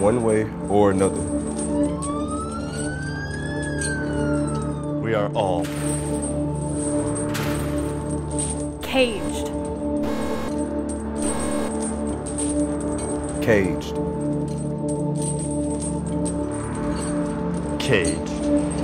one way or another. We are all Caged. Caged. caged.